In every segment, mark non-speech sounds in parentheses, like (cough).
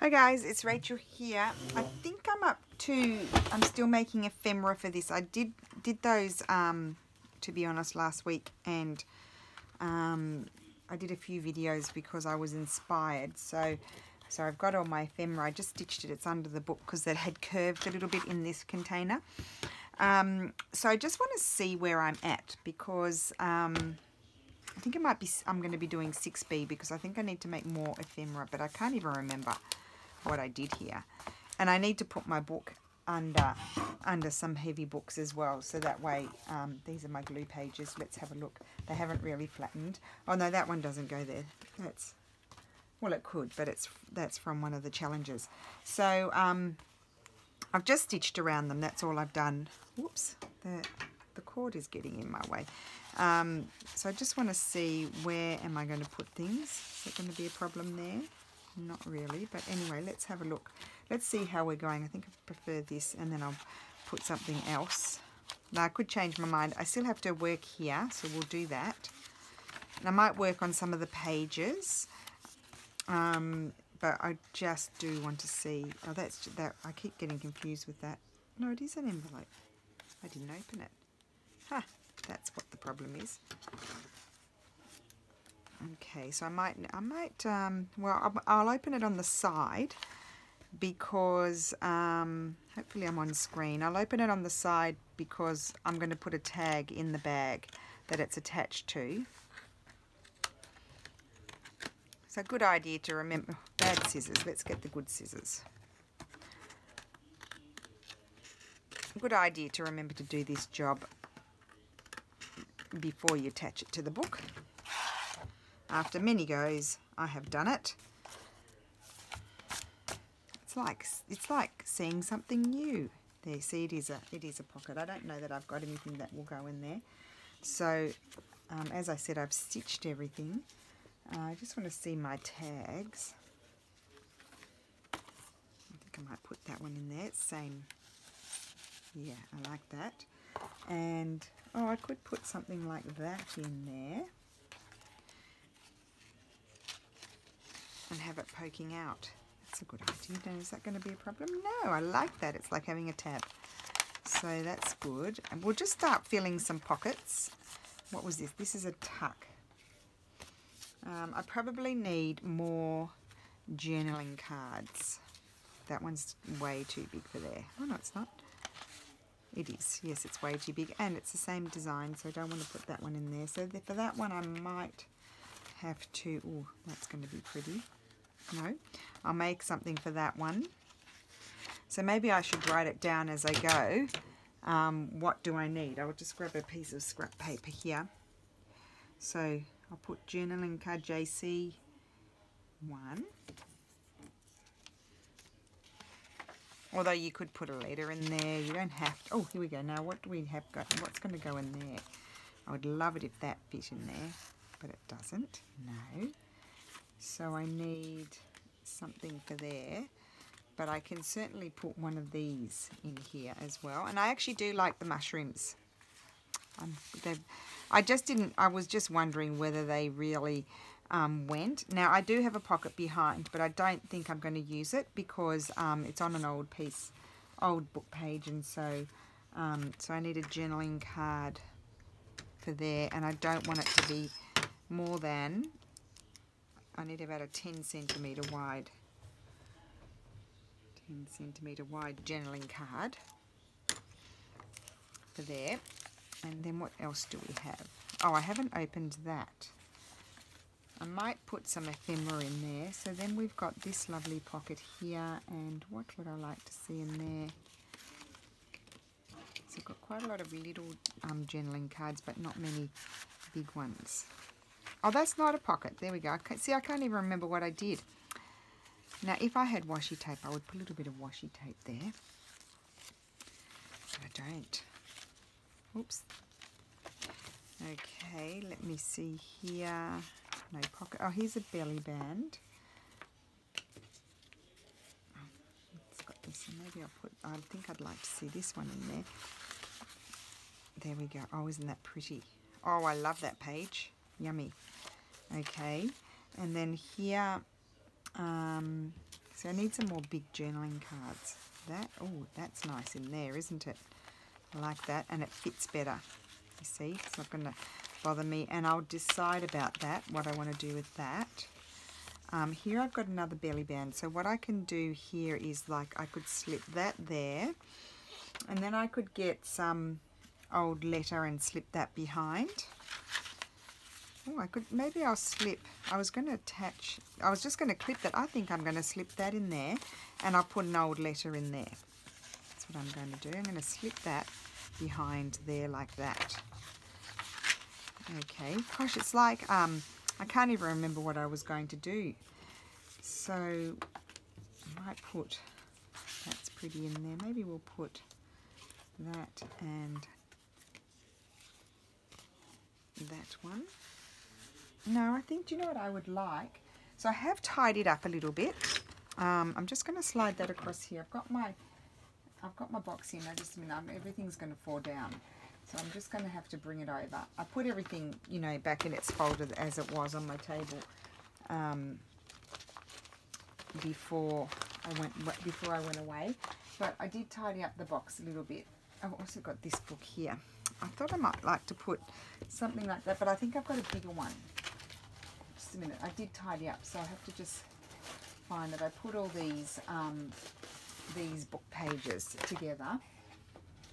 Hi guys, it's Rachel here. I think I'm up to, I'm still making ephemera for this. I did did those, um, to be honest, last week and um, I did a few videos because I was inspired. So, so I've got all my ephemera. I just stitched it. It's under the book because it had curved a little bit in this container. Um, so I just want to see where I'm at because um, I think it might be, I'm going to be doing 6B because I think I need to make more ephemera, but I can't even remember what I did here. And I need to put my book under under some heavy books as well so that way um, these are my glue pages. Let's have a look. They haven't really flattened. Oh no that one doesn't go there. That's well it could but it's that's from one of the challenges so um, I've just stitched around them. That's all I've done. Whoops the the cord is getting in my way. Um, so I just want to see where am I going to put things? Is it going to be a problem there not really but anyway let's have a look. Let's see how we're going. I think I prefer this and then I'll put something else. Now I could change my mind. I still have to work here so we'll do that. And I might work on some of the pages um, but I just do want to see. Oh that's that I keep getting confused with that. No it is an envelope. I didn't open it. Huh that's what the problem is Okay, so I might, I might, um, well, I'll, I'll, open it on the side because, um, hopefully I'm on screen. I'll open it on the side because I'm going to put a tag in the bag that it's attached to. It's a good idea to remember, bad scissors, let's get the good scissors. Good idea to remember to do this job before you attach it to the book. After many goes, I have done it. It's like it's like seeing something new. There, see, it is a it is a pocket. I don't know that I've got anything that will go in there. So, um, as I said, I've stitched everything. Uh, I just want to see my tags. I think I might put that one in there. Same. Yeah, I like that. And oh, I could put something like that in there. And have it poking out. That's a good idea. Now, is that going to be a problem? No, I like that. It's like having a tab. So that's good. And we'll just start filling some pockets. What was this? This is a tuck. Um, I probably need more journaling cards. That one's way too big for there. Oh, no, it's not. It is. Yes, it's way too big. And it's the same design, so I don't want to put that one in there. So for that one, I might have to... Oh, that's going to be pretty. No, I'll make something for that one. So maybe I should write it down as I go. Um, what do I need? I'll just grab a piece of scrap paper here. So I'll put journaling card JC 1. Although you could put a letter in there. You don't have to. Oh, here we go. Now what do we have got? What's going to go in there? I would love it if that fit in there. But it doesn't. No. So I need something for there. But I can certainly put one of these in here as well. And I actually do like the mushrooms. Um, I just didn't, I was just wondering whether they really um, went. Now I do have a pocket behind, but I don't think I'm going to use it because um, it's on an old piece, old book page. And so, um, so I need a journaling card for there. And I don't want it to be more than I need about a 10 centimetre wide 10 centimetre wide journaling card for there. And then what else do we have? Oh I haven't opened that. I might put some ephemera in there. So then we've got this lovely pocket here and what would I like to see in there? So I've got quite a lot of little um, journaling cards but not many big ones Oh, that's not a pocket. There we go. I See, I can't even remember what I did. Now, if I had washi tape, I would put a little bit of washi tape there. But I don't. Oops. Okay, let me see here. No pocket. Oh, here's a belly band. Oh, it's got this. Maybe I'll put, I think I'd like to see this one in there. There we go. Oh, isn't that pretty? Oh, I love that page. Yummy. Okay, and then here, um, So I need some more big journaling cards. That, oh, that's nice in there, isn't it? I like that, and it fits better. You see, it's not going to bother me, and I'll decide about that, what I want to do with that. Um, here I've got another belly band, so what I can do here is like I could slip that there, and then I could get some old letter and slip that behind. Oh, I could, maybe I'll slip, I was going to attach, I was just going to clip that. I think I'm going to slip that in there and I'll put an old letter in there. That's what I'm going to do. I'm going to slip that behind there like that. Okay, gosh, it's like, um, I can't even remember what I was going to do. So, I might put, that's pretty in there. Maybe we'll put that and that one. No, I think, do you know what I would like? So I have tied it up a little bit. Um, I'm just going to slide that across here. I've got my, I've got my box here. Now just a minute, everything's going to fall down. So I'm just going to have to bring it over. I put everything, you know, back in its folder as it was on my table um, before I went before I went away. But I did tidy up the box a little bit. I've also got this book here. I thought I might like to put something like that, but I think I've got a bigger one. Just a minute. I did tidy up, so I have to just find that I put all these um, these book pages together.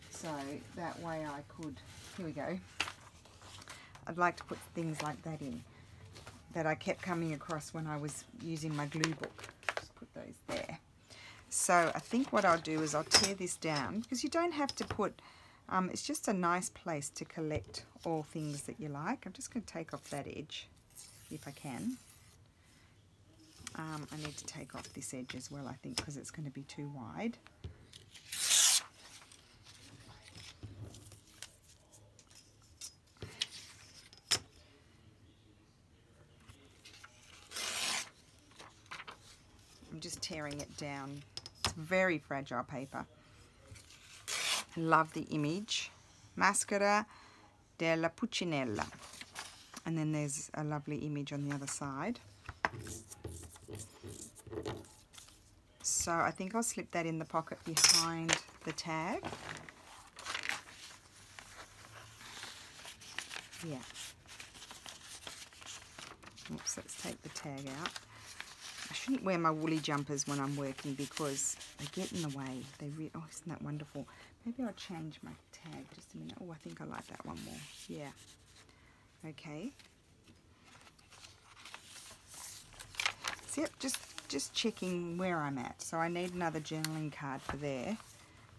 So that way I could, here we go. I'd like to put things like that in that I kept coming across when I was using my glue book. Just put those there. So I think what I'll do is I'll tear this down because you don't have to put um, it's just a nice place to collect all things that you like. I'm just going to take off that edge if I can. Um, I need to take off this edge as well, I think, because it's going to be too wide. I'm just tearing it down. It's very fragile paper. Love the image. Maschera della Pulcinella. And then there's a lovely image on the other side. So I think I'll slip that in the pocket behind the tag. Yeah. Oops, let's take the tag out. I shouldn't wear my woolly jumpers when I'm working because they get in the way. They re oh, isn't that wonderful? Maybe I'll change my tag just a minute. Oh, I think I like that one more. Yeah. Okay. So, yep, just, just checking where I'm at. So I need another journaling card for there.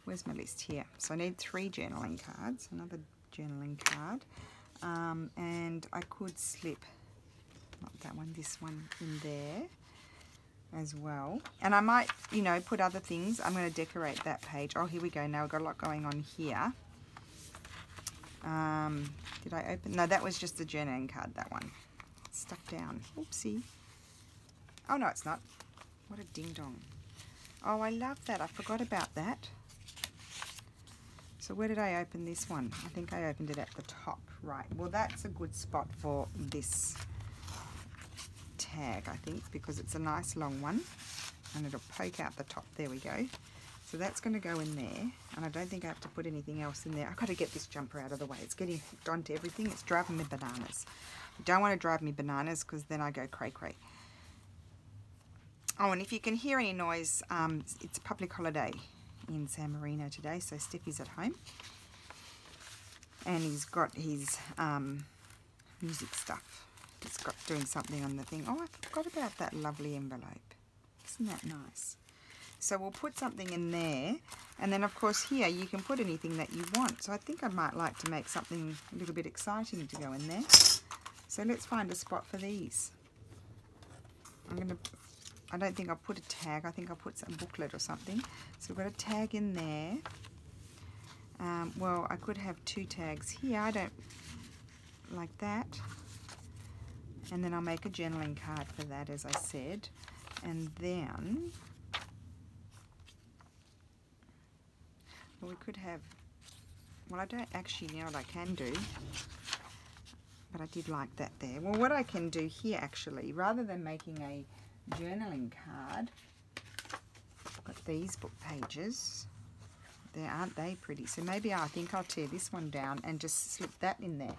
Where's my list here? So I need three journaling cards. Another journaling card. Um, and I could slip, not that one, this one in there as well. And I might, you know, put other things. I'm going to decorate that page. Oh, here we go. Now we've got a lot going on here. Um, did I open? No, that was just the journaling card, that one. stuck down. Oopsie. Oh, no, it's not. What a ding-dong. Oh, I love that. I forgot about that. So where did I open this one? I think I opened it at the top. Right. Well, that's a good spot for this tag, I think, because it's a nice long one and it'll poke out the top. There we go. So that's going to go in there, and I don't think I have to put anything else in there. I've got to get this jumper out of the way. It's getting hooked onto everything. It's driving me bananas. I don't want to drive me bananas because then I go cray-cray. Oh, and if you can hear any noise, um, it's public holiday in San Marino today, so Steffi's at home. And he's got his um, music stuff it's got doing something on the thing. Oh, I forgot about that lovely envelope. Isn't that nice? So we'll put something in there. And then, of course, here you can put anything that you want. So I think I might like to make something a little bit exciting to go in there. So let's find a spot for these. I'm going to, I don't think I'll put a tag. I think I'll put some booklet or something. So we've got a tag in there. Um, well, I could have two tags here. I don't like that and then I'll make a journaling card for that as I said and then well we could have well I don't actually know what I can do but I did like that there well what I can do here actually rather than making a journaling card got these book pages. There aren't they pretty? So maybe I think I'll tear this one down and just slip that in there.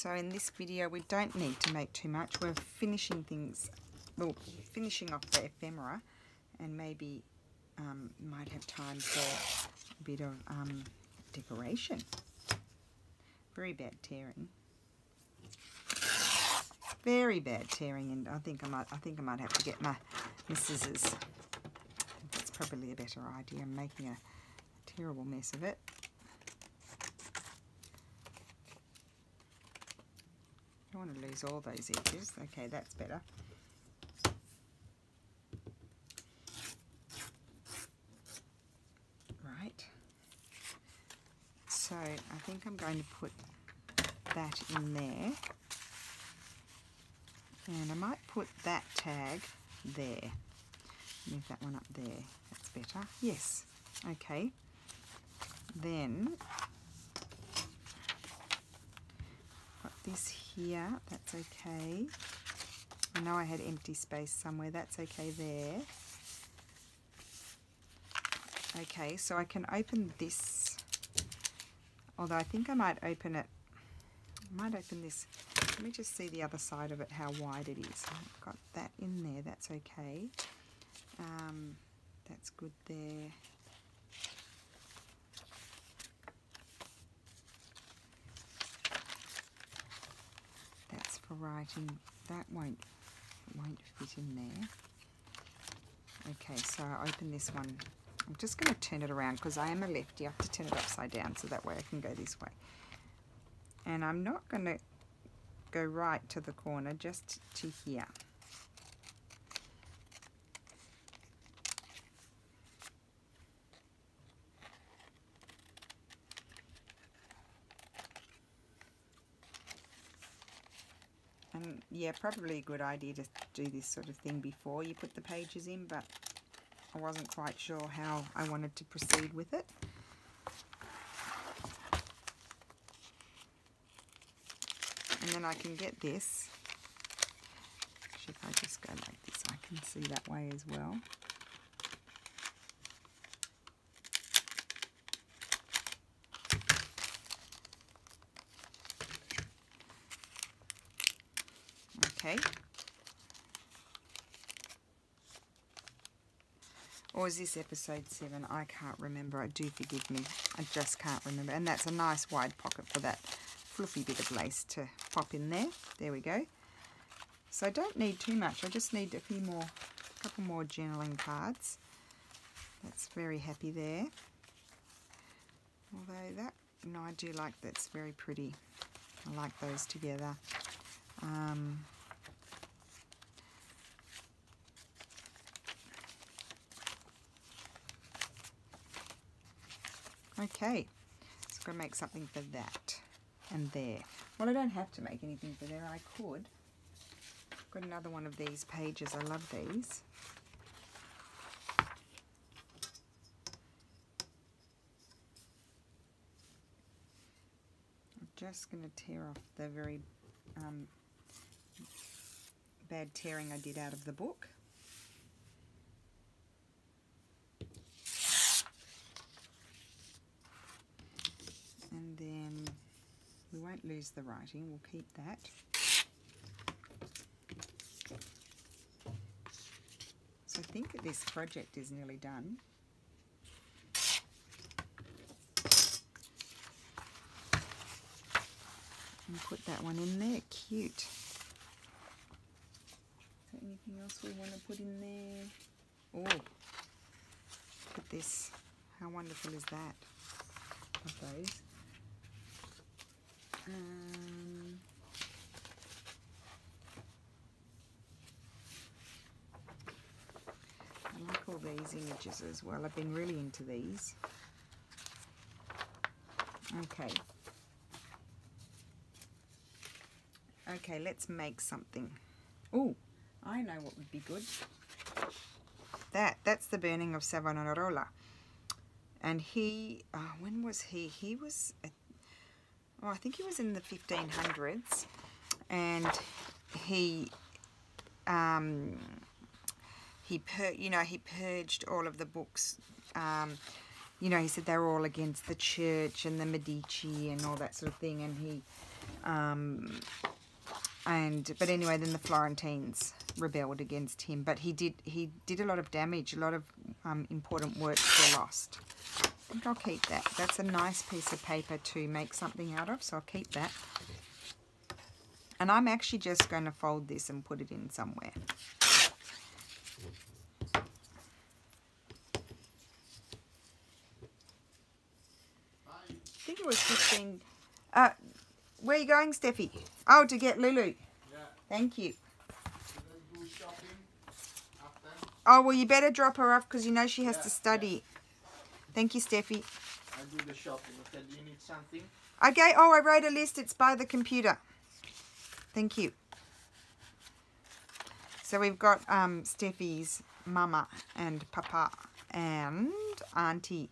So in this video we don't need to make too much. We're finishing things, well, finishing off the ephemera and maybe um, might have time for a bit of um, decoration. Very bad tearing. Very bad tearing, and I think I might. I think I might have to get my, my scissors. That's probably a better idea. I'm making a terrible mess of it. Don't want to lose all those edges. Okay, that's better. Right. So I think I'm going to put that in there. And I might put that tag there. Move that one up there. That's better. Yes. Okay. Then got this here. Yeah, that's okay. I know I had empty space somewhere. That's okay there. Okay, so I can open this. Although I think I might open it. I might open this let me just see the other side of it, how wide it is. I've got that in there, that's okay. Um, that's good there. That's for writing. That won't won't fit in there. Okay, so I open this one. I'm just going to turn it around because I am a lefty. I have to turn it upside down so that way I can go this way. And I'm not going to go right to the corner just to here. And yeah, probably a good idea to do this sort of thing before you put the pages in, but I wasn't quite sure how I wanted to proceed with it. and then I can get this actually if I just go like this I can see that way as well okay is this episode 7 I can't remember I do forgive me I just can't remember and that's a nice wide pocket for that fluffy bit of lace to pop in there. There we go. So I don't need too much. I just need a few more, a couple more journaling cards. That's very happy there. Although that, no, I do like that's very pretty. I like those together. Um, okay, so I'm going to make something for that and there. Well, I don't have to make anything for there. I could. Got another one of these pages. I love these. I'm just going to tear off the very um, bad tearing I did out of the book. And then we won't lose the writing, we'll keep that. So I think this project is nearly done. And put that one in there, cute. Is there anything else we want to put in there? Oh, put this. How wonderful is that? Of those. Um, I like all these images as well. I've been really into these. Okay. Okay, let's make something. Oh, I know what would be good. That, that's the burning of Savonarola. And he, oh, when was he? He was, oh, I think he was in the 1500s, and he, um, he pur- you know, he purged all of the books. Um, you know, he said they were all against the church and the Medici and all that sort of thing, and he, um, and but anyway, then the Florentines rebelled against him, but he did he did a lot of damage. A lot of um, important works were lost. Think I'll keep that. That's a nice piece of paper to make something out of, so I'll keep that. And I'm actually just going to fold this and put it in somewhere. I think it was 15. Uh, where are you going, Steffi? Oh, to get Lulu. Yeah. Thank you. Oh, well, you better drop her off because you know she has yeah, to study. Thank you, Steffi. I do the shopping. Okay, do you need something? Okay. Oh, I wrote a list. It's by the computer. Thank you. So we've got um, Steffi's mama and papa and auntie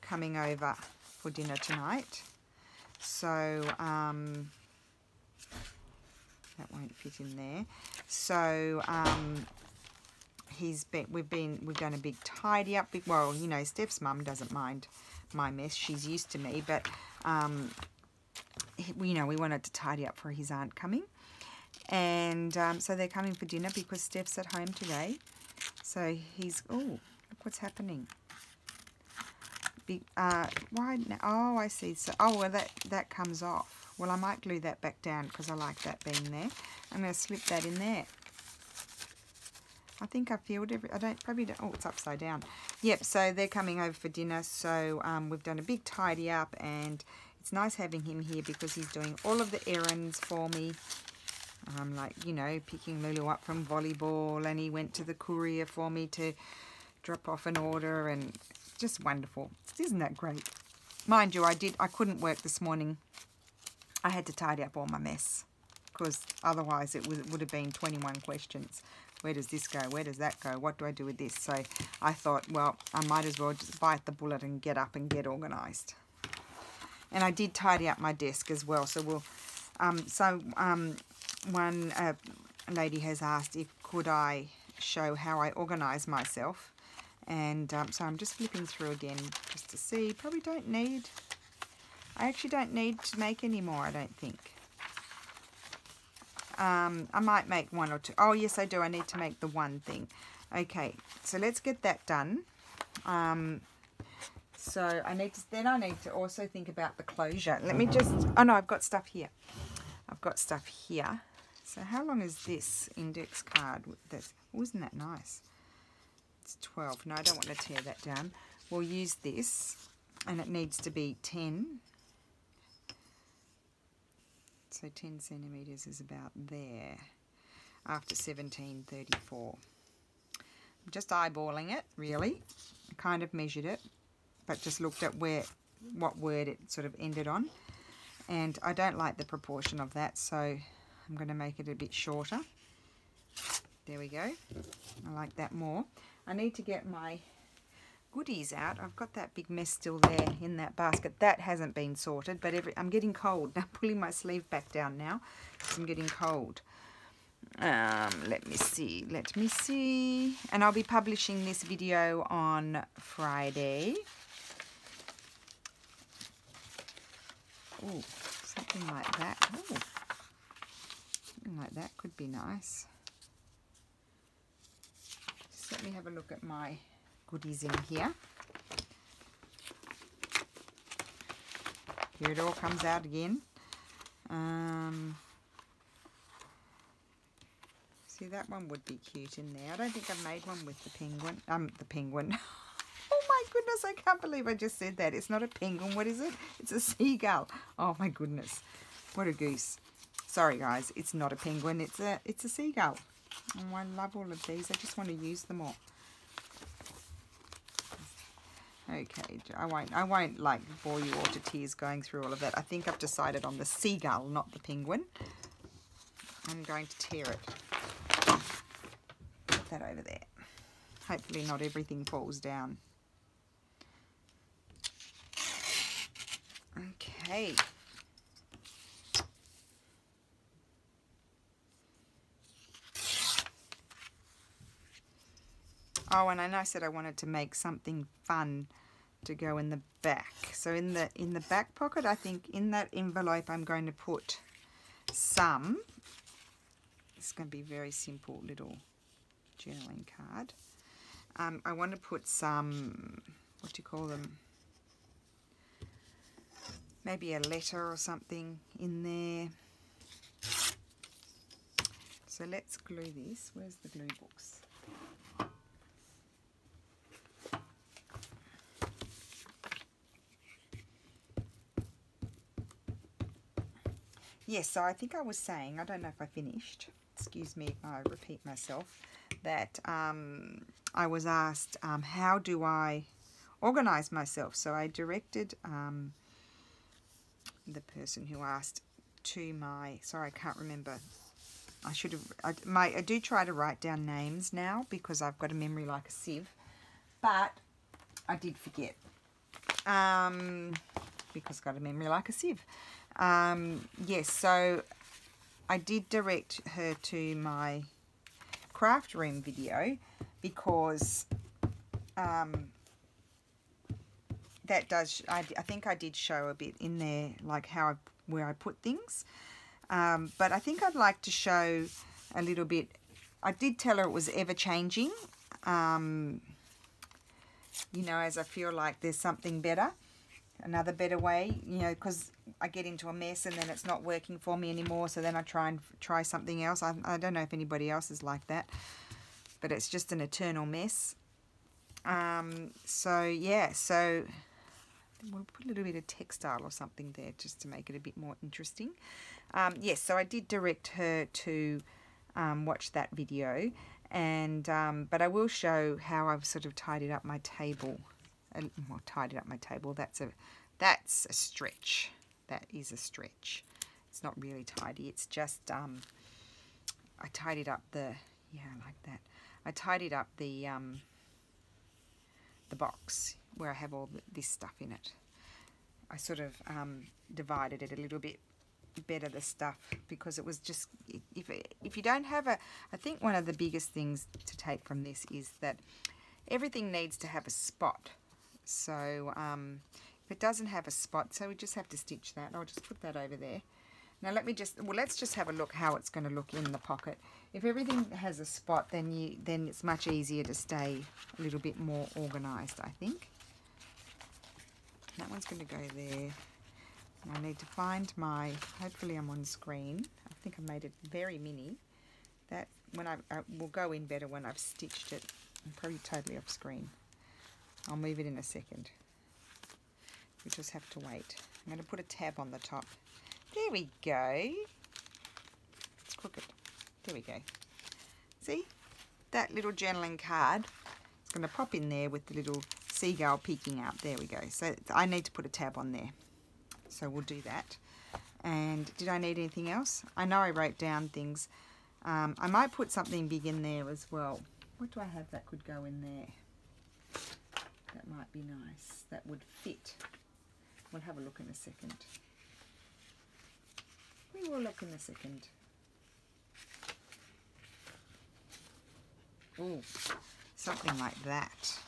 coming over for dinner tonight. So um, that won't fit in there. So um, he's been we've been we've done a big tidy up big well you know steph's mum doesn't mind my mess she's used to me but um you know we wanted to tidy up for his aunt coming. And um, so they're coming for dinner because steph's at home today. So he's oh look what's happening. Big, uh why now? oh i see. So oh well that that comes off. Well i might glue that back down because i like that being there. I'm going to slip that in there I think I filled every, I don't, probably don't, oh, it's upside down. Yep, so they're coming over for dinner, so um, we've done a big tidy up, and it's nice having him here because he's doing all of the errands for me. Um, like, you know, picking Lulu up from volleyball, and he went to the courier for me to drop off an order, and just wonderful. Isn't that great? Mind you, I did, I couldn't work this morning. I had to tidy up all my mess because otherwise it would, would have been 21 questions. Where does this go? Where does that go? What do I do with this? So I thought, well, I might as well just bite the bullet and get up and get organised. And I did tidy up my desk as well. So we'll, um, so um, one uh, lady has asked if could I show how I organise myself. And um, so I'm just flipping through again just to see. Probably don't need, I actually don't need to make any more, I don't think. Um, I might make one or two. Oh, yes, I do. I need to make the one thing. Okay, so let's get that done. Um, so I need to, then I need to also think about the closure. Let me just, oh no, I've got stuff here. I've got stuff here. So how long is this index card? That's, isn't that nice? It's 12. No, I don't want to tear that down. We'll use this and it needs to be 10 so 10 centimetres is about there after 1734. I'm just eyeballing it, really. I kind of measured it, but just looked at where what word it sort of ended on. And I don't like the proportion of that, so I'm going to make it a bit shorter. There we go. I like that more. I need to get my goodies out. I've got that big mess still there in that basket. That hasn't been sorted, but every, I'm getting cold. (laughs) I'm pulling my sleeve back down now I'm getting cold. Um, let me see. Let me see. And I'll be publishing this video on Friday. Oh, something like that. Ooh, something like that could be nice. Just let me have a look at my goodies in here. Here it all comes out again. Um, see, that one would be cute in there. I don't think I've made one with the penguin. Um, the penguin. (laughs) oh my goodness, I can't believe I just said that. It's not a penguin. What is it? It's a seagull. Oh my goodness. What a goose. Sorry guys, it's not a penguin. It's a, it's a seagull. Oh, I love all of these. I just want to use them all. Okay, I won't, I won't like bore you all to tears going through all of that. I think I've decided on the seagull, not the penguin. I'm going to tear it. Put that over there. Hopefully not everything falls down. Okay. Oh, and I said I wanted to make something fun to go in the back. So in the in the back pocket, I think in that envelope, I'm going to put some. It's going to be very simple little journaling card. Um, I want to put some, what do you call them? Maybe a letter or something in there. So let's glue this. Where's the glue books? Yes, so I think I was saying, I don't know if I finished, excuse me if I repeat myself, that um, I was asked, um, how do I organize myself? So I directed um, the person who asked to my, sorry, I can't remember. I should have, I, my, I do try to write down names now because I've got a memory like a sieve, but I did forget um, because I've got a memory like a sieve. Um, yes, so I did direct her to my craft room video because um, that does, I, I, think I did show a bit in there, like how I, where I put things. Um, but I think I'd like to show a little bit. I did tell her it was ever changing. Um, you know, as I feel like there's something better another better way, you know, because I get into a mess and then it's not working for me anymore. So then I try and try something else. I, I don't know if anybody else is like that, but it's just an eternal mess. Um, so yeah, so we'll put a little bit of textile or something there just to make it a bit more interesting. Um, yes, so I did direct her to um, watch that video and um, but I will show how I've sort of tidied up my table well, tidied up my table. That's a that's a stretch. That is a stretch. It's not really tidy. It's just um, I tidied up the yeah, like that. I tidied up the um, the box where I have all this stuff in it. I sort of um, divided it a little bit better the stuff because it was just if if you don't have a I think one of the biggest things to take from this is that everything needs to have a spot so um, if it doesn't have a spot, so we just have to stitch that. I'll just put that over there. Now let me just, well let's just have a look how it's going to look in the pocket. If everything has a spot, then you then it's much easier to stay a little bit more organised, I think. That one's going to go there. I need to find my, hopefully I'm on screen. I think I made it very mini. That when I, I will go in better when I've stitched it. I'm probably totally off screen. I'll move it in a second. We just have to wait. I'm going to put a tab on the top. There we go. It's crooked. There we go. See? That little journaling card is going to pop in there with the little seagull peeking out. There we go. So I need to put a tab on there. So we'll do that. And did I need anything else? I know I wrote down things. Um, I might put something big in there as well. What do I have that could go in there? That might be nice. That would fit. We'll have a look in a second. We will look in a second. Oh, something like that.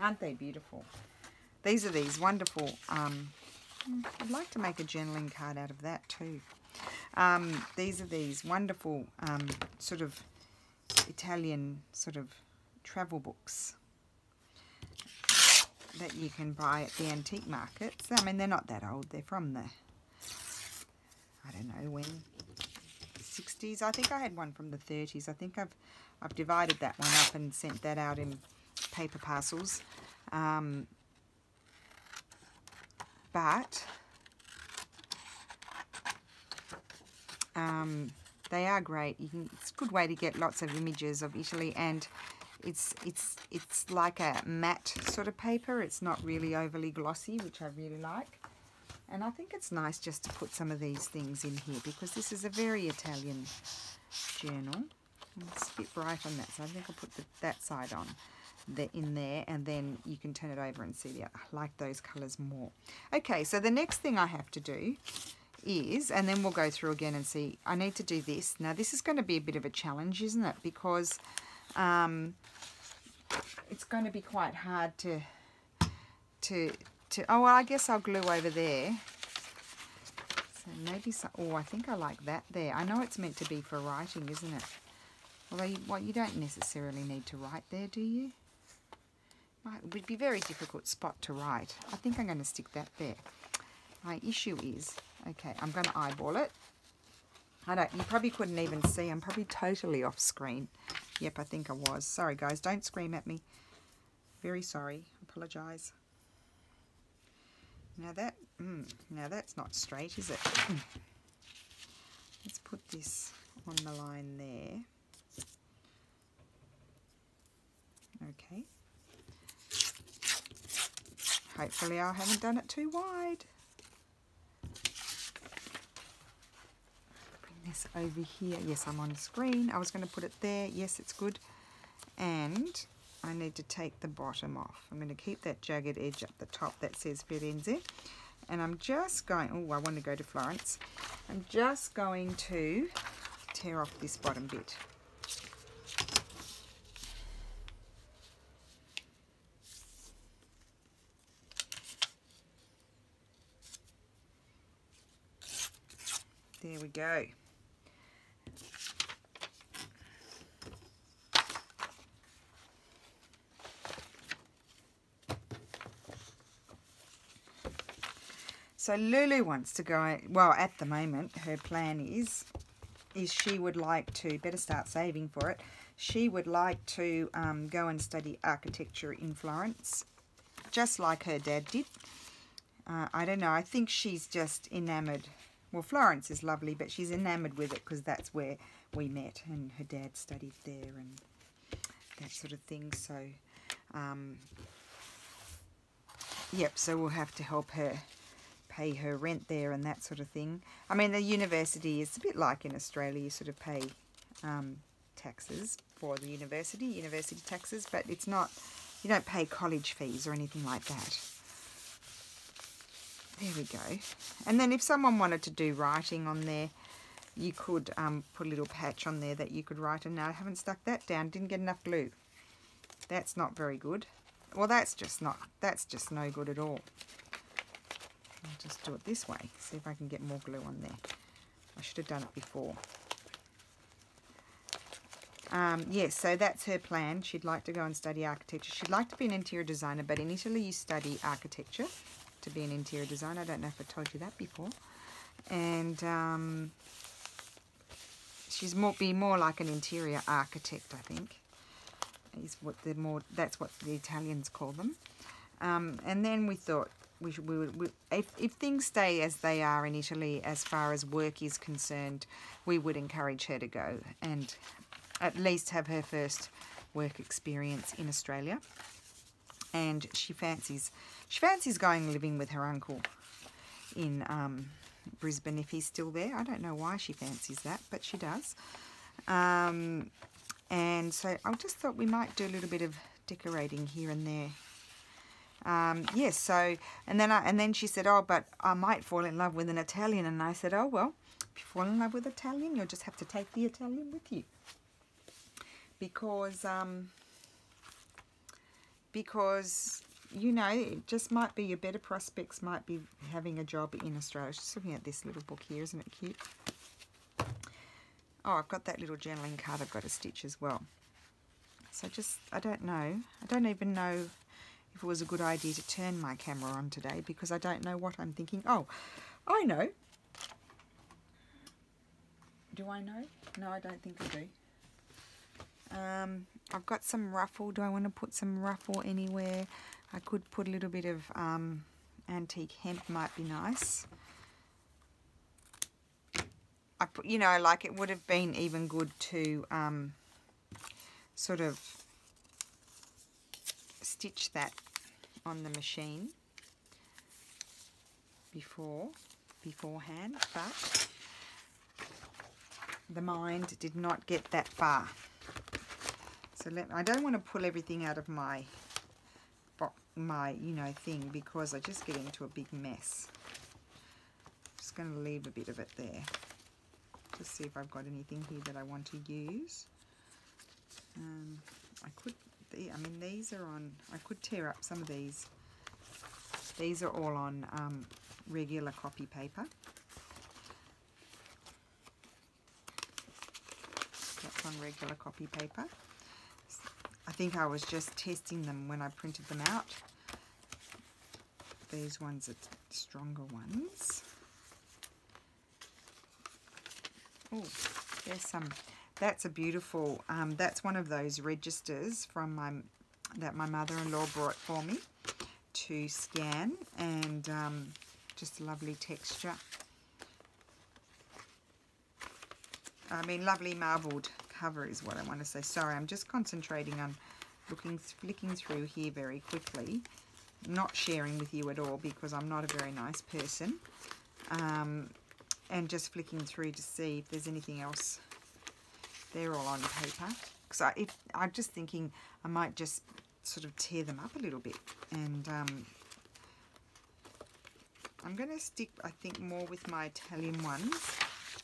Aren't they beautiful? These are these wonderful, um, I'd like to make a journaling card out of that too. Um, these are these wonderful um, sort of Italian sort of travel books that you can buy at the antique markets. I mean, they're not that old. They're from the, I don't know when, 60s. I think I had one from the 30s. I think I've I've divided that one up and sent that out in paper parcels. Um, but um, they are great. Can, it's a good way to get lots of images of Italy and it's it's it's like a matte sort of paper. It's not really overly glossy, which I really like. And I think it's nice just to put some of these things in here because this is a very Italian journal. It's a bit bright on that, so I think I'll put the, that side on the, in there and then you can turn it over and see the I like those colours more. Okay, so the next thing I have to do is, and then we'll go through again and see, I need to do this. Now this is going to be a bit of a challenge, isn't it? Because um, it's going to be quite hard to to to oh well, I guess I'll glue over there. So maybe some oh I think I like that there. I know it's meant to be for writing isn't it? Although you, well you don't necessarily need to write there do you? It would be a very difficult spot to write. I think I'm going to stick that there. My issue is okay I'm going to eyeball it I don't, you probably couldn't even see. I'm probably totally off screen. Yep, I think I was. Sorry, guys. Don't scream at me. Very sorry. Apologise. Now that, mm, now that's not straight, is it? (clears throat) Let's put this on the line there. Okay. Hopefully I haven't done it too wide. This over here. Yes, I'm on screen. I was going to put it there. Yes, it's good. And I need to take the bottom off. I'm going to keep that jagged edge at the top that says Firenze. And I'm just going, oh, I want to go to Florence. I'm just going to tear off this bottom bit. There we go. So Lulu wants to go, well, at the moment, her plan is, is she would like to, better start saving for it, she would like to um, go and study architecture in Florence, just like her dad did. Uh, I don't know, I think she's just enamoured. Well, Florence is lovely, but she's enamoured with it because that's where we met and her dad studied there and that sort of thing. So, um, yep, so we'll have to help her pay her rent there and that sort of thing. I mean, the university is a bit like in Australia, you sort of pay um, taxes for the university, university taxes, but it's not, you don't pay college fees or anything like that. There we go. And then if someone wanted to do writing on there, you could um, put a little patch on there that you could write. And now I haven't stuck that down. Didn't get enough glue. That's not very good. Well, that's just not, that's just no good at all. I'll just do it this way. See if I can get more glue on there. I should have done it before. Um, yes, so that's her plan. She'd like to go and study architecture. She'd like to be an interior designer, but in Italy you study architecture to be an interior designer. I don't know if I told you that before. And um, she's more be more like an interior architect, I think. Is what the more that's what the Italians call them. Um, and then we thought we, should, we, we if, if things stay as they are in Italy as far as work is concerned, we would encourage her to go and at least have her first work experience in Australia. And she fancies she fancies going living with her uncle in um, Brisbane if he's still there. I don't know why she fancies that, but she does. Um, and so I just thought we might do a little bit of decorating here and there um, yes, so, and then I, and then she said, oh, but I might fall in love with an Italian. And I said, oh, well, if you fall in love with Italian, you'll just have to take the Italian with you. Because, um, because, you know, it just might be your better prospects might be having a job in Australia. Just looking at this little book here, isn't it cute? Oh, I've got that little journaling card I've got to stitch as well. So just, I don't know. I don't even know if it was a good idea to turn my camera on today because I don't know what I'm thinking. Oh, I know. Do I know? No, I don't think I do. Um, I've got some ruffle. Do I want to put some ruffle anywhere? I could put a little bit of um, antique hemp might be nice. I put, you know, like it would have been even good to um, sort of stitch that on the machine before beforehand but the mind did not get that far. So let, I don't want to pull everything out of my my you know thing because I just get into a big mess. I'm just going to leave a bit of it there to see if I've got anything here that I want to use. Um, I could the, I mean, these are on, I could tear up some of these. These are all on um, regular copy paper. That's on regular copy paper. I think I was just testing them when I printed them out. These ones are stronger ones. Oh, there's some. That's a beautiful. Um, that's one of those registers from my that my mother-in-law brought for me to scan, and um, just lovely texture. I mean, lovely marbled cover is what I want to say. Sorry, I'm just concentrating on looking, flicking through here very quickly. Not sharing with you at all because I'm not a very nice person. Um, and just flicking through to see if there's anything else. They're all on paper. Because I, if, I'm just thinking I might just sort of tear them up a little bit. And um, I'm going to stick, I think, more with my Italian ones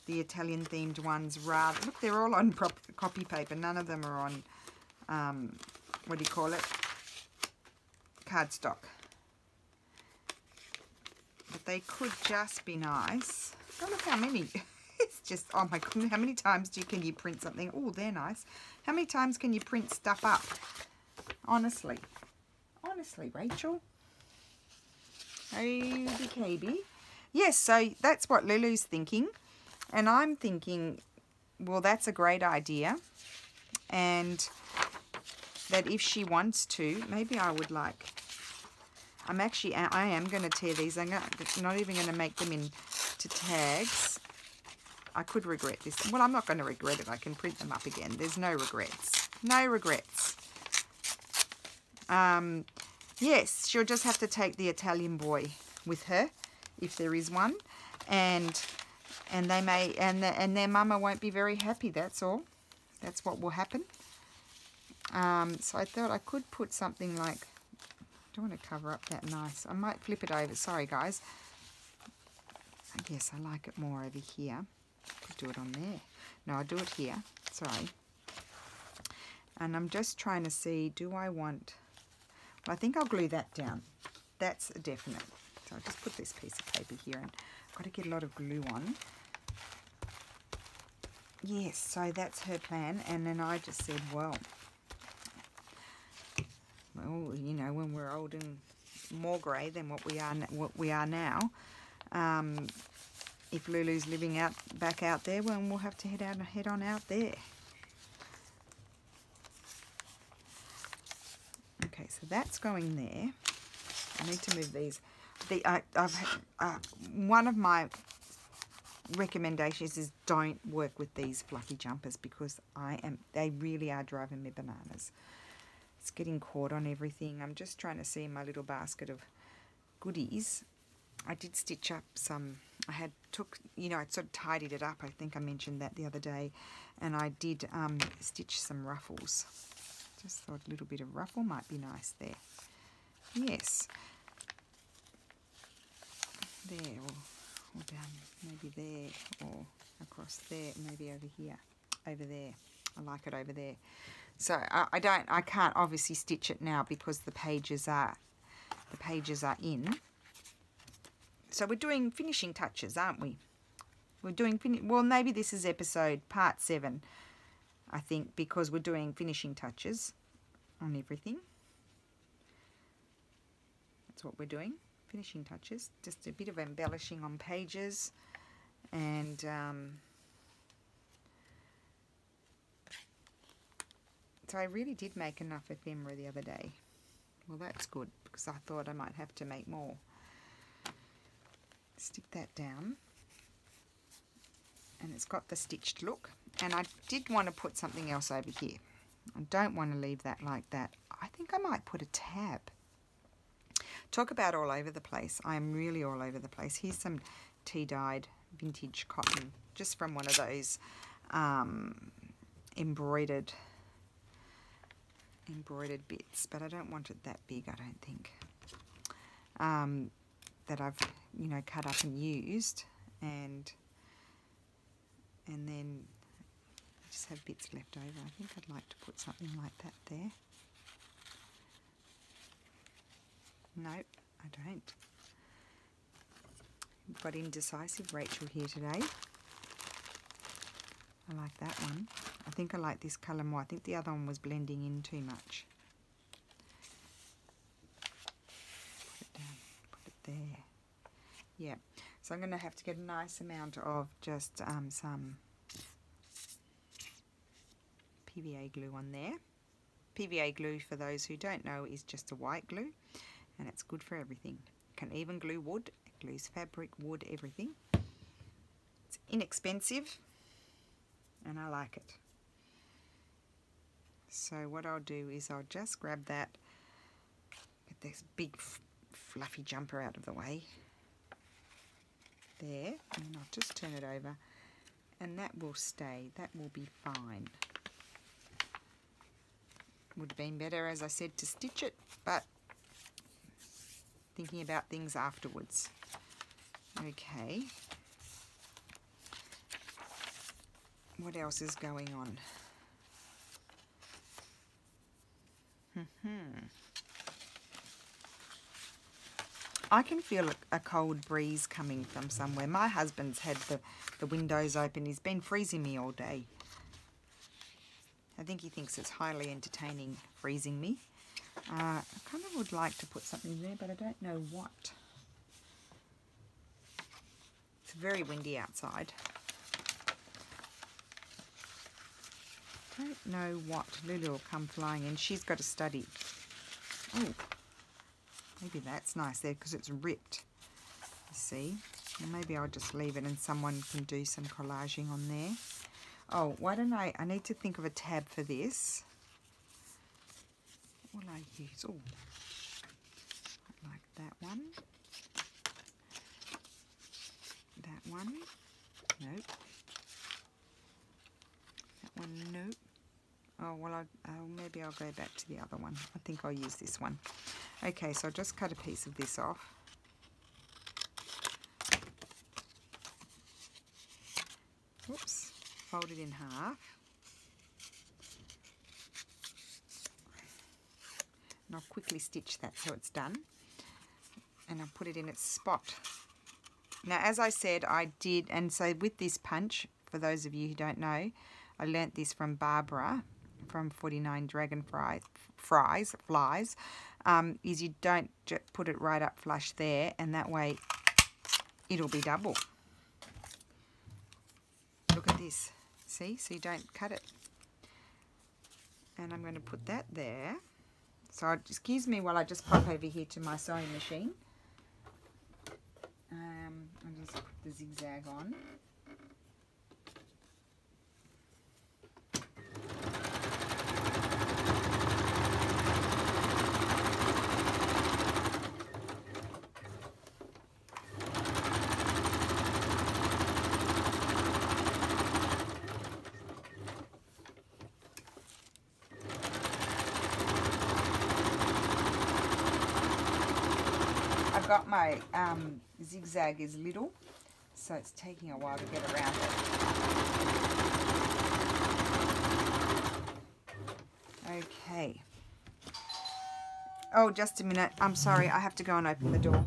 the Italian themed ones rather look they're all on prop, copy paper none of them are on um, what do you call it cardstock but they could just be nice oh look how many (laughs) just oh my how many times do you can you print something oh they're nice how many times can you print stuff up honestly honestly Rachel hey KB yes so that's what Lulu's thinking and I'm thinking, well, that's a great idea. And that if she wants to, maybe I would like, I'm actually, I am going to tear these. I'm not even going to make them into tags. I could regret this. Well, I'm not going to regret it. I can print them up again. There's no regrets. No regrets. Um, yes, she'll just have to take the Italian boy with her, if there is one. And and they may and the, and their mama won't be very happy that's all that's what will happen um, so I thought I could put something like I don't want to cover up that nice I might flip it over sorry guys yes I like it more over here could do it on there. No I'll do it here. Sorry. And I'm just trying to see do I want well I think I'll glue that down. That's a definite. So I'll just put this piece of paper here and I've got to get a lot of glue on. Yes, so that's her plan. And then I just said, well, well, you know, when we're old and more grey than what we are what we are now, um, if Lulu's living out back out there, well, we'll have to head out and head on out there. Okay, so that's going there. I need to move these. The uh, I've uh, one of my recommendations is don't work with these fluffy jumpers because I am they really are driving me bananas. It's getting caught on everything. I'm just trying to see my little basket of goodies. I did stitch up some, I had took, you know, I sort of tidied it up. I think I mentioned that the other day. And I did um, stitch some ruffles. Just thought a little bit of ruffle might be nice there. Yes. There, or down maybe there or across there maybe over here over there I like it over there so I, I don't I can't obviously stitch it now because the pages are the pages are in so we're doing finishing touches aren't we we're doing well maybe this is episode part 7 I think because we're doing finishing touches on everything that's what we're doing finishing touches. Just a bit of embellishing on pages and um, so I really did make enough ephemera the other day. Well that's good because I thought I might have to make more. Stick that down and it's got the stitched look and I did want to put something else over here. I don't want to leave that like that. I think I might put a tab Talk about all over the place. I am really all over the place. Here's some tea-dyed vintage cotton, just from one of those um, embroidered embroidered bits, but I don't want it that big, I don't think. Um, that I've you know cut up and used and and then I just have bits left over. I think I'd like to put something like that there. Nope I don't. Got indecisive Rachel here today. I like that one. I think I like this colour more. I think the other one was blending in too much. Yeah, so I'm going to have to get a nice amount of just um, some PVA glue on there. PVA glue, for those who don't know, is just a white glue and it's good for everything. can even glue wood, it glues fabric, wood, everything. It's inexpensive and I like it. So what I'll do is I'll just grab that, get this big fluffy jumper out of the way. There, and I'll just turn it over and that will stay, that will be fine. Would have been better, as I said, to stitch it, but thinking about things afterwards. Okay. What else is going on? Mm-hmm. I can feel a cold breeze coming from somewhere. My husband's had the, the windows open. He's been freezing me all day. I think he thinks it's highly entertaining freezing me. Uh, I kind of would like to put something there, but I don't know what. It's very windy outside. I don't know what. Lulu will come flying in. She's got to study. Oh, maybe that's nice there because it's ripped. You see? maybe I'll just leave it and someone can do some collaging on there. Oh, why don't I, I need to think of a tab for this. What will I use? Oh, like that one. That one. Nope. That one, nope. Oh, well, I, maybe I'll go back to the other one. I think I'll use this one. Okay, so I'll just cut a piece of this off. Oops fold it in half. And I'll quickly stitch that so it's done. And I'll put it in its spot. Now, as I said, I did, and so with this punch, for those of you who don't know, I learnt this from Barbara from 49 Dragonflies, fries, flies, um, is you don't put it right up flush there, and that way it'll be double. Look at this. See, so you don't cut it. And I'm going to put that there. So excuse me while I just pop over here to my sewing machine. Um, I'll just put the zigzag on. got my um, zigzag is little, so it's taking a while to get around it. Okay. Oh, just a minute. I'm sorry. I have to go and open the door.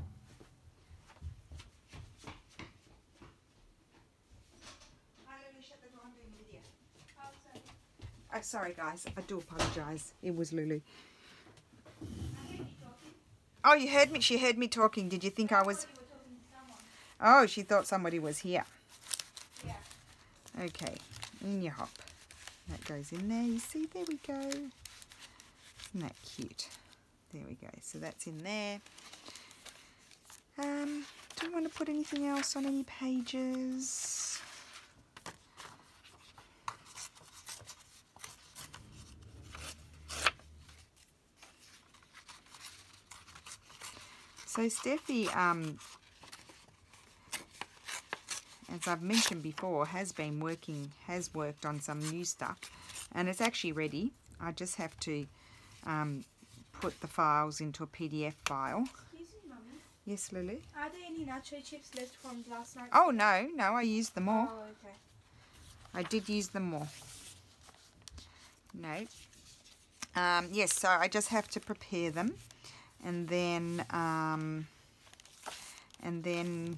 Oh, sorry, guys. I do apologise. It was Lulu. Oh, you heard me? She heard me talking. Did you think I was... Oh, she thought somebody was here. Yeah. Okay, in your hop. That goes in there. You see, there we go. Isn't that cute? There we go. So that's in there. Um, do you want to put anything else on any pages? So Steffi, um, as I've mentioned before, has been working, has worked on some new stuff, and it's actually ready. I just have to um, put the files into a PDF file. Excuse me, Mummy. Yes, Lulu? Are there any nacho chips left from last night? Oh, no, no, I used them all. Oh, okay. I did use them all. No. Um, yes, so I just have to prepare them and then um, and then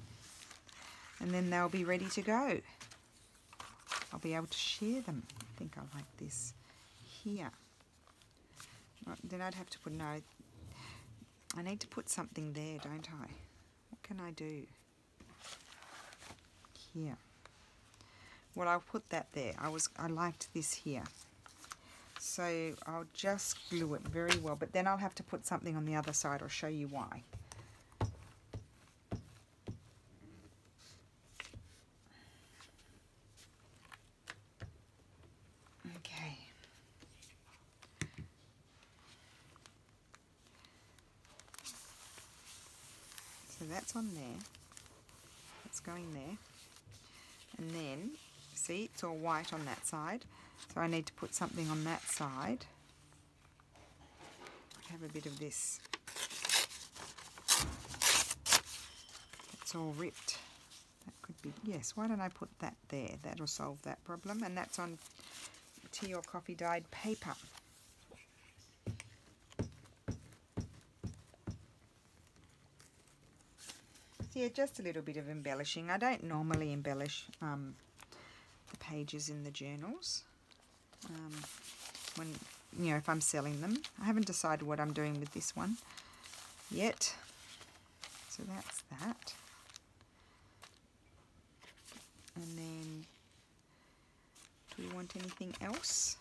and then they'll be ready to go. I'll be able to share them. I think I like this here. Right, Then I'd have to put no. I need to put something there, don't I? What can I do? Here. Well, I'll put that there. I was I liked this here. So I'll just glue it very well, but then I'll have to put something on the other side. I'll show you why. Okay. So that's on there. That's going there. And then, see, it's all white on that side. So I need to put something on that side. Have a bit of this. It's all ripped. That could be, yes, why don't I put that there? That'll solve that problem. And that's on tea or coffee dyed paper. Yeah, just a little bit of embellishing. I don't normally embellish um, the pages in the journals um, when you know if I'm selling them. I haven't decided what I'm doing with this one yet. So that's that. And then, do we want anything else?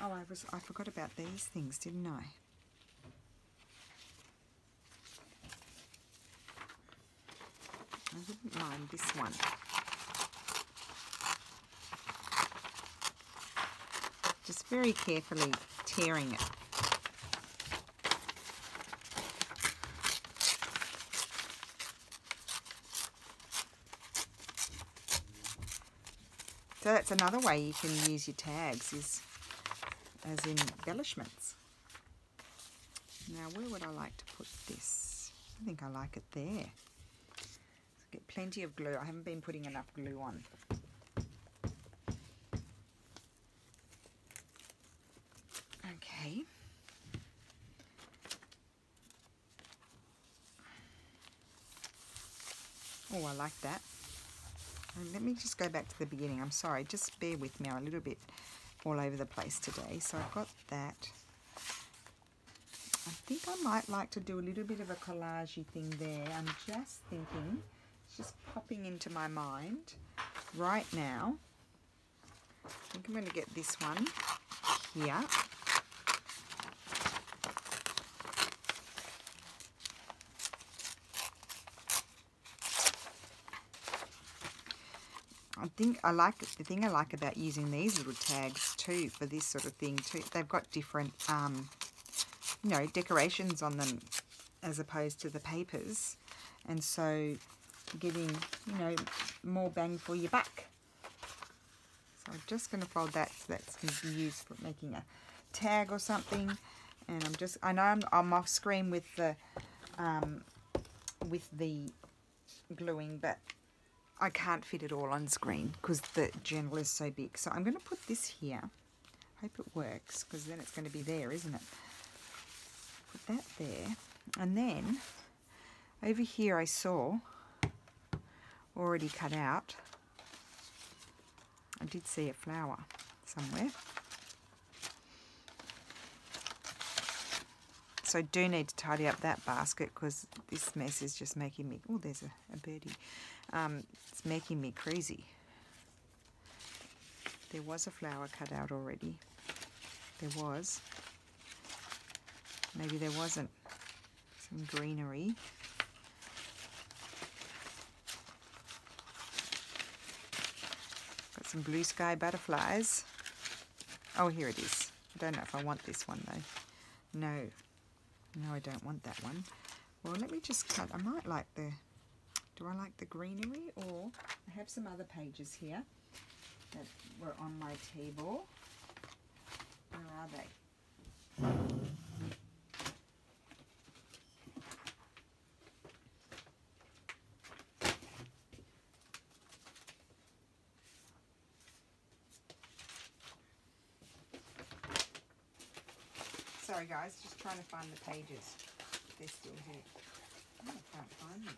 Oh, I was I forgot about these things, didn't I? I wouldn't mind this one. Just very carefully tearing it. So that's another way you can use your tags is as embellishments. Now where would I like to put this? I think I like it there. Plenty of glue. I haven't been putting enough glue on. Okay. Oh, I like that. And let me just go back to the beginning. I'm sorry, just bear with me. I'm a little bit all over the place today. So I've got that. I think I might like to do a little bit of a collagey thing there. I'm just thinking, just popping into my mind right now. I think I'm going to get this one here. I think I like the thing I like about using these little tags too for this sort of thing too. They've got different, um, you know, decorations on them as opposed to the papers, and so getting you know more bang for your buck. So I'm just going to fold that so that's going to be used for making a tag or something. And I'm just I know I'm, I'm off screen with the um, with the gluing, but I can't fit it all on screen because the journal is so big. So I'm going to put this here. Hope it works because then it's going to be there, isn't it? Put that there. And then over here I saw already cut out. I did see a flower somewhere. So I do need to tidy up that basket because this mess is just making me... Oh, there's a, a birdie. Um, it's making me crazy. There was a flower cut out already. There was. Maybe there wasn't. Some greenery. Some blue sky butterflies. Oh, here it is. I don't know if I want this one though. No. No, I don't want that one. Well, let me just cut. I might like the do I like the greenery or I have some other pages here that were on my table. Where are they? Guys, just trying to find the pages. They're still here. Oh, I can't find them.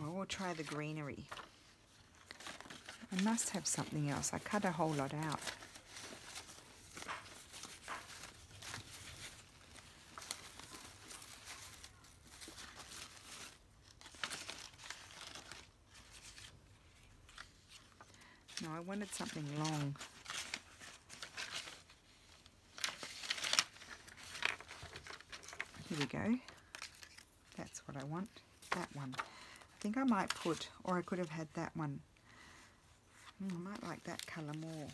Well, we'll try the greenery. I must have something else. I cut a whole lot out. No, I wanted something long. Here we go. That's what I want. That one. I think I might put, or I could have had that one. Mm, I might like that colour more.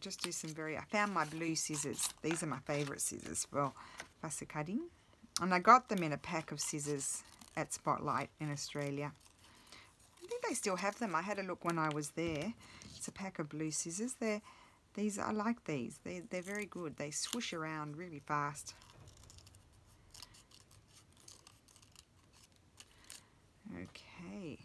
Just do some very, I found my blue scissors. These are my favourite scissors for fussy cutting. And I got them in a pack of scissors at Spotlight in Australia. I think they still have them. I had a look when I was there. It's a pack of blue scissors. They're, these, I like these. They, they're very good. They swoosh around really fast. Okay.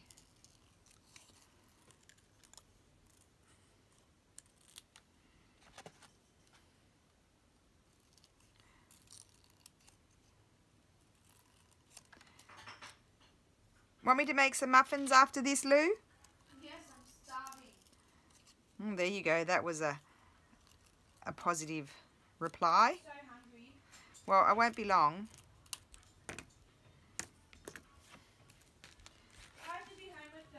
Want me to make some muffins after this, Lou? Yes, I'm starving. Mm, there you go. That was a a positive reply. So hungry. Well, I won't be long. I have to do homework.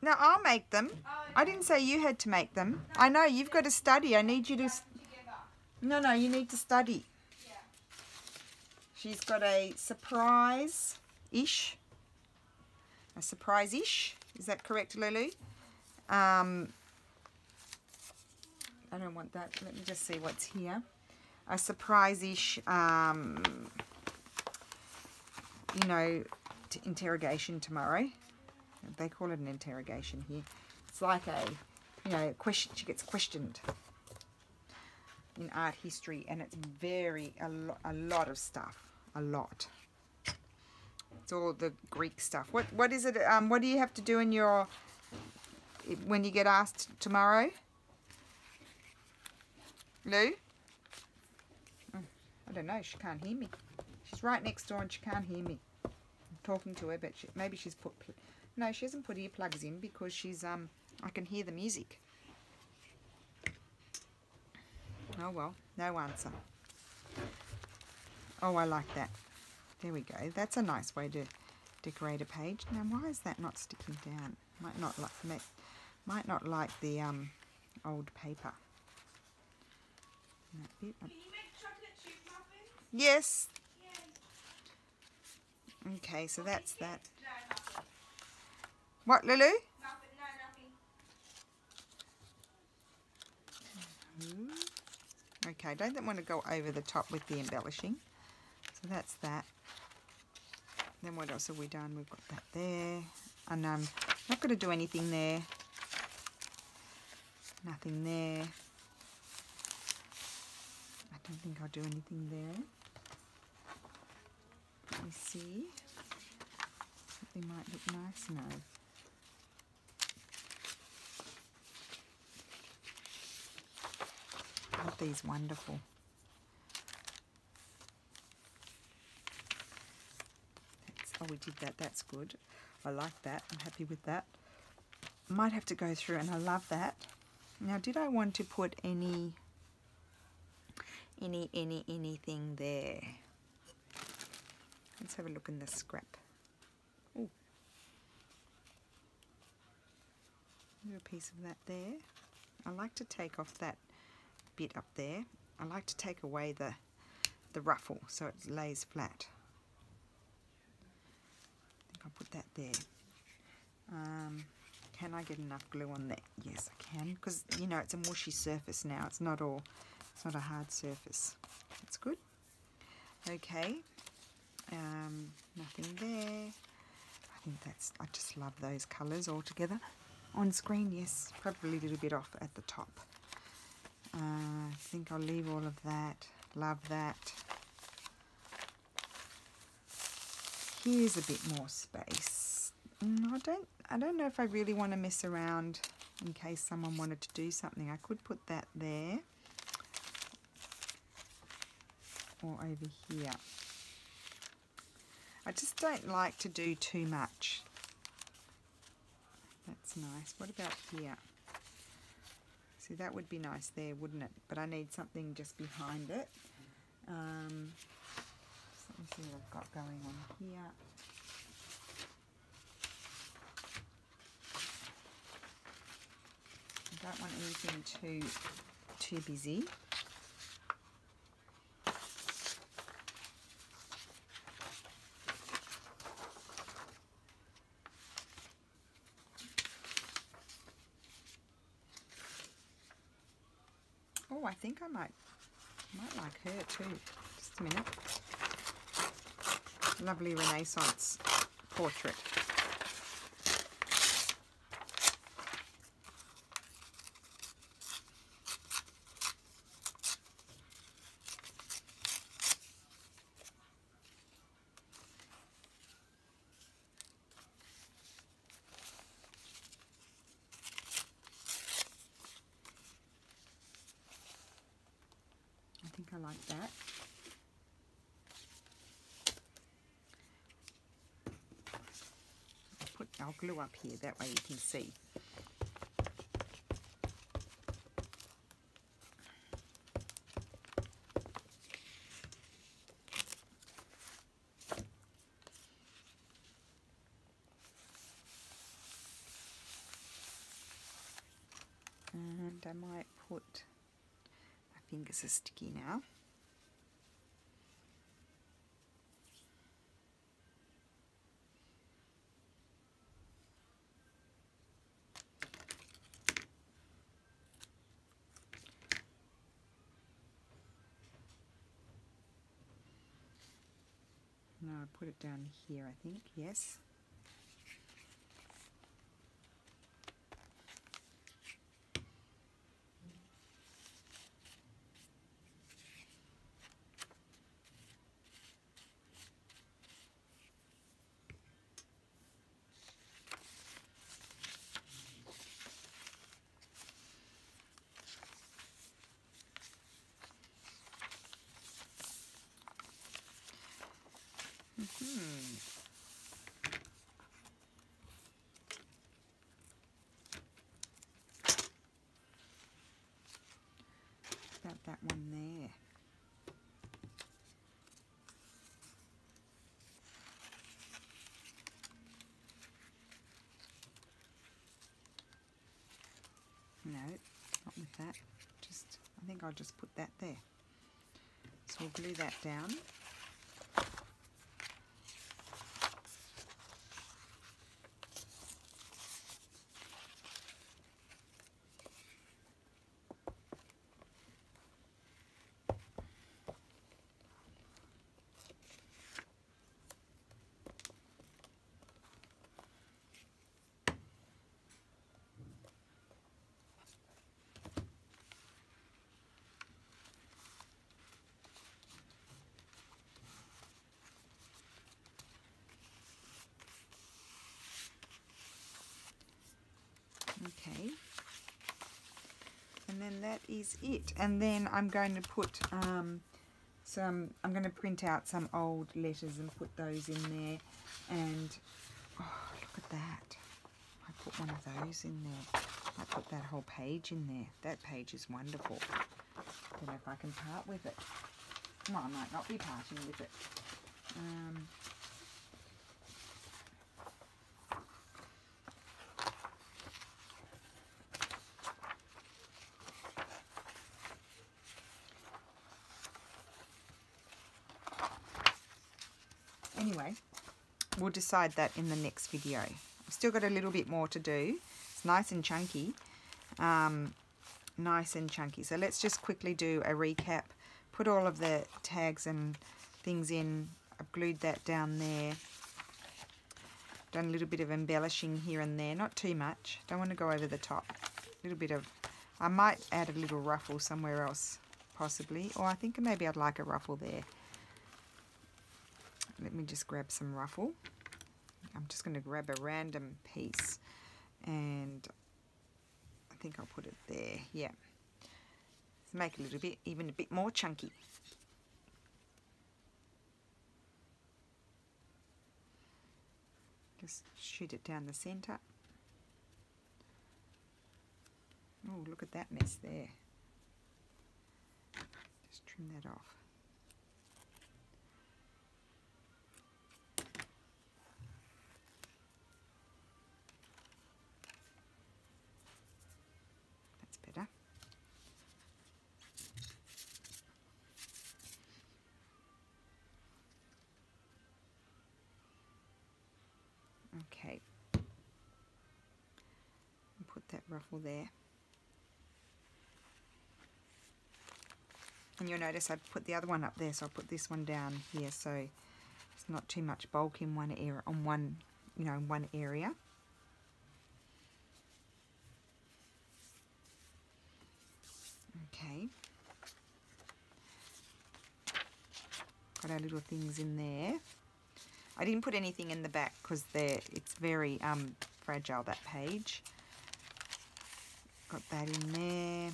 No, I'll make them. Oh, I didn't say you had to make them. I know you've got to study. I need you to. No, no, you need to study. Yeah. She's got a surprise ish. A surprise ish. Is that correct, Lulu? Um, I don't want that. Let me just see what's here. A surprise ish, um, you know, interrogation tomorrow. They call it an interrogation here. It's like a, you know, question. She gets questioned in art history, and it's very a, lo- a lot of stuff, a lot. It's all the Greek stuff. What what is it? Um, what do you have to do in your when you get asked tomorrow? Lou? Oh, I don't know. She can't hear me. She's right next door and she can't hear me. I'm talking to her, but she, maybe she's put. No, she hasn't put earplugs in because she's um. I can hear the music. Oh well, no answer. Oh, I like that. There we go. That's a nice way to decorate a page. Now, why is that not sticking down? Might not like might, might not like the um old paper. That bit. Can you make chocolate chip muffins? Yes. Okay, so that's that. What, Lulu? Nothing. No, nothing. Okay, I don't want to go over the top with the embellishing. So that's that. Then what else have we done? We've got that there. And I'm not going to do anything there. Nothing there. I don't think I'll do anything there. Let me see. Something might look nice. No. These wonderful? Oh, we did that. That's good. I like that. I'm happy with that. Might have to go through, and I love that. Now, did I want to put any, any, any, anything there? Let's have a look in the scrap. Oh, a piece of that there. I like to take off that bit up there. I like to take away the the ruffle so it lays flat. Put that there. Um, can I get enough glue on that? Yes, I can because you know it's a mushy surface now. It's not all. It's not a hard surface. That's good. Okay. Um, nothing there. I think that's. I just love those colours all together. On screen, yes, probably a little bit off at the top. Uh, I think I'll leave all of that. Love that. Here's a bit more space. Mm, I don't I don't know if I really want to mess around in case someone wanted to do something. I could put that there or over here. I just don't like to do too much. That's nice. What about here? See, that would be nice there, wouldn't it? But I need something just behind it. Um, me see what I've got going on here. I don't want anything too too busy. Oh, I think I might might like her too. Just a minute. Lovely Renaissance portrait. I think I like that. I'll put I'll glue up here that way you can see. And I might put my fingers are sticky now. No, I put it down here, I think, yes. Hmm. One there. No, not with that. Just, I think I'll just put that there. So we'll glue that down. Okay. And then that is it. And then I'm going to put um, some, I'm going to print out some old letters and put those in there. And, oh, look at that. I put one of those in there. I put that whole page in there. That page is wonderful. Don't know if I can part with it. Well, I might not be parting with it. Um, anyway, we'll decide that in the next video. I've still got a little bit more to do. It's nice and chunky. Um, nice and chunky. So let's just quickly do a recap. Put all of the tags and things in. I've glued that down there. Done a little bit of embellishing here and there, not too much. Don't want to go over the top. A little bit of, I might add a little ruffle somewhere else, possibly. Or I think maybe I'd like a ruffle there. Let me just grab some ruffle. I'm just going to grab a random piece and I think I'll put it there. Yeah. So make it a little bit, even a bit more chunky. Just shoot it down the centre. Oh, look at that mess there. Just trim that off. Okay. Put that ruffle there. And you'll notice I put the other one up there, so I'll put this one down here so it's not too much bulk in one area on one you know, in one area. Okay. Got our little things in there. I didn't put anything in the back because it's very um, fragile, that page. Got that in there.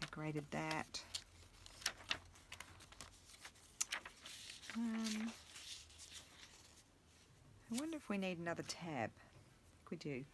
Decorated that. Um, I wonder if we need another tab. We do.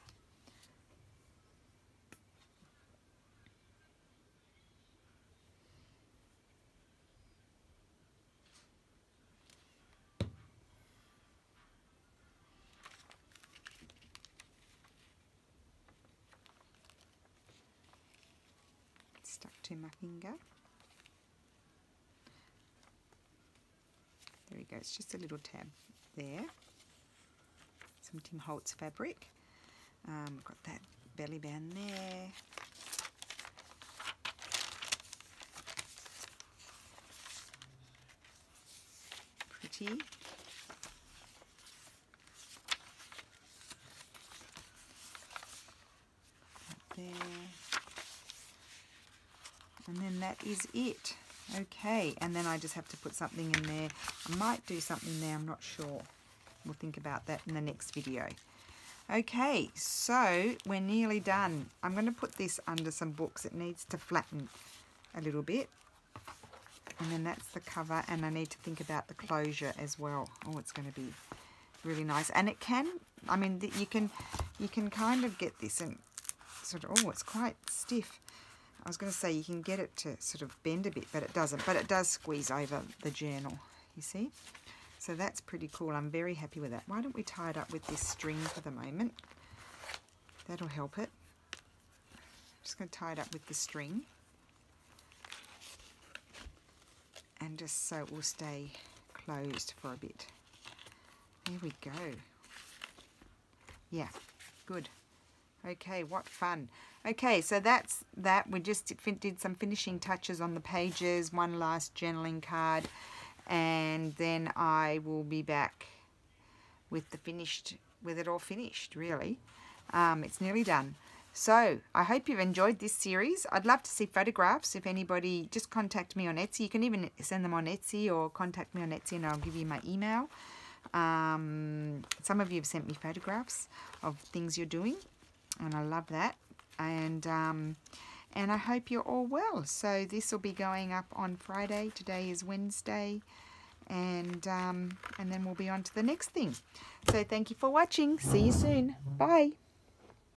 stuck to my finger. There we go, it's just a little tab there. Some Tim Holtz fabric. Um, got that belly band there. Pretty. there. And then that is it. Okay, and then I just have to put something in there. I might do something there, I'm not sure. We'll think about that in the next video. Okay, so we're nearly done. I'm going to put this under some books. It needs to flatten a little bit. And then that's the cover, and I need to think about the closure as well. Oh, it's going to be really nice. And it can, I mean, you can, you can kind of get this and sort of, oh, it's quite stiff. I was going to say you can get it to sort of bend a bit, but it doesn't. But it does squeeze over the journal, you see? So that's pretty cool. I'm very happy with that. Why don't we tie it up with this string for the moment? That'll help it. I'm just going to tie it up with the string. And just so it will stay closed for a bit. There we go. Yeah, good. Okay, what fun. Okay, so that's that. We just did some finishing touches on the pages, one last journaling card, and then I will be back with the finished, with it all finished, really. Um, it's nearly done. So, I hope you've enjoyed this series. I'd love to see photographs. If anybody, just contact me on Etsy. You can even send them on Etsy or contact me on Etsy and I'll give you my email. Um, some of you have sent me photographs of things you're doing and I love that. And um, and I hope you're all well. So this will be going up on Friday. Today is Wednesday, and um, and then we'll be on to the next thing. So thank you for watching. See you soon. Bye.